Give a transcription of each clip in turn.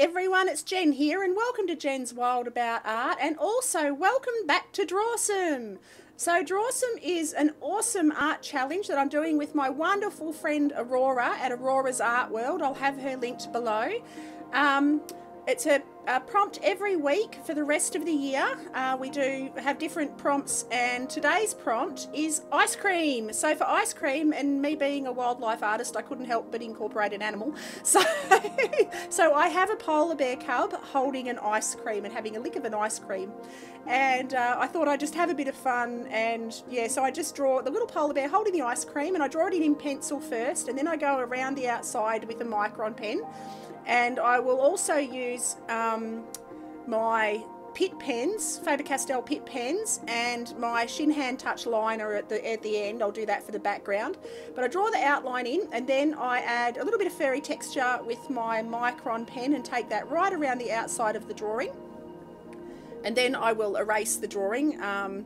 everyone, it's Jen here and welcome to Jen's Wild About Art and also welcome back to Drawsome. So Drawsome is an awesome art challenge that I'm doing with my wonderful friend Aurora at Aurora's Art World. I'll have her linked below. Um, it's a, a, prompt every week for the rest of the year. Uh, we do have different prompts, and today's prompt is ice cream. So, for ice cream, and me being a wildlife artist, I couldn't help but incorporate an animal. So, so I have a polar bear cub holding an ice cream and having a lick of an ice cream. And uh, I thought I'd just have a bit of fun, and yeah, so I just draw the little polar bear holding the ice cream, and I draw it in, in pencil first, and then I go around the outside with a micron pen and I will also use um, my Pitt pens, Faber-Castell Pitt pens, and my Shinhan Touch liner at the at the end. I'll do that for the background. But I draw the outline in, and then I add a little bit of fairy texture with my Micron pen and take that right around the outside of the drawing. And then I will erase the drawing. Um,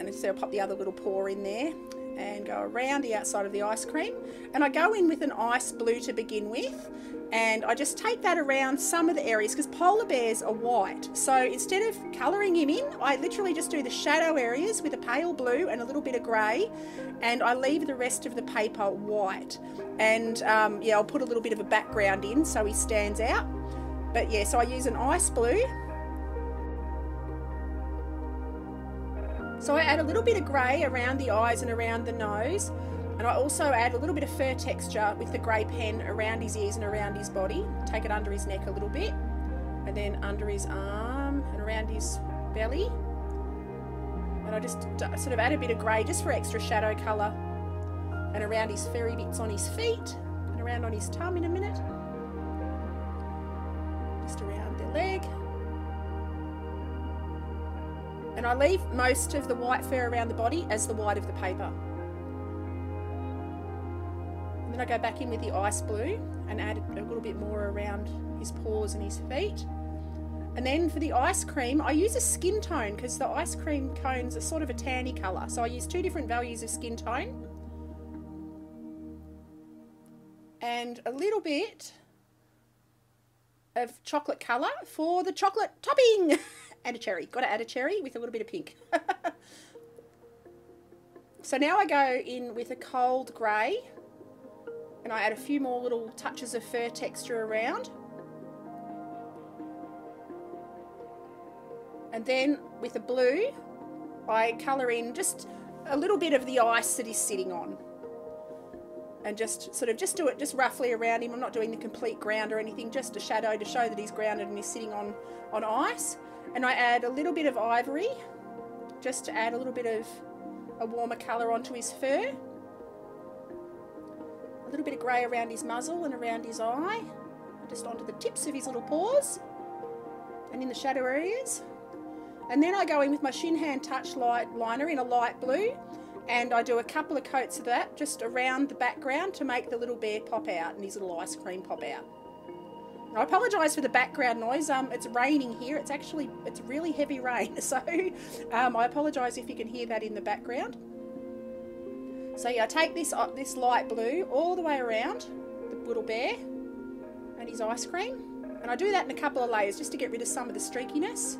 and so I'll pop the other little paw in there and go around the outside of the ice cream. And I go in with an ice blue to begin with and I just take that around some of the areas because polar bears are white. So instead of colouring him in, I literally just do the shadow areas with a pale blue and a little bit of grey and I leave the rest of the paper white. And um, yeah, I'll put a little bit of a background in so he stands out. But yeah, so I use an ice blue So I add a little bit of grey around the eyes and around the nose. And I also add a little bit of fur texture with the grey pen around his ears and around his body. Take it under his neck a little bit. And then under his arm and around his belly. And I just sort of add a bit of grey just for extra shadow colour. And around his furry bits on his feet. And around on his tum in a minute. Just around the leg. And I leave most of the white fur around the body as the white of the paper. And then I go back in with the ice blue and add a little bit more around his paws and his feet. And then for the ice cream, I use a skin tone because the ice cream cones are sort of a tanny colour. So I use two different values of skin tone. And a little bit of chocolate colour for the chocolate topping. Add a cherry. Got to add a cherry with a little bit of pink. so now I go in with a cold grey and I add a few more little touches of fur texture around. And then with a blue, I colour in just a little bit of the ice that is sitting on. And just sort of just do it just roughly around him. I'm not doing the complete ground or anything, just a shadow to show that he's grounded and he's sitting on, on ice. And I add a little bit of ivory, just to add a little bit of a warmer colour onto his fur. A little bit of grey around his muzzle and around his eye, just onto the tips of his little paws and in the shadow areas. And then I go in with my Shinhan Touch light liner in a light blue and I do a couple of coats of that just around the background to make the little bear pop out and his little ice cream pop out. I apologise for the background noise. Um, it's raining here. It's actually it's really heavy rain, so um, I apologise if you can hear that in the background. So yeah, I take this uh, this light blue all the way around the little bear and his ice cream, and I do that in a couple of layers just to get rid of some of the streakiness.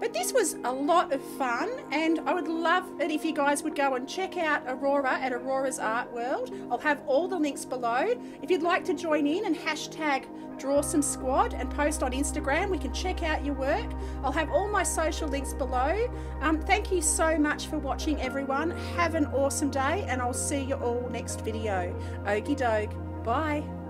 But this was a lot of fun, and I would love it if you guys would go and check out Aurora at Aurora's Art World. I'll have all the links below. If you'd like to join in and hashtag Drawsome Squad and post on Instagram, we can check out your work. I'll have all my social links below. Um, thank you so much for watching, everyone. Have an awesome day, and I'll see you all next video. Okie doke. Bye.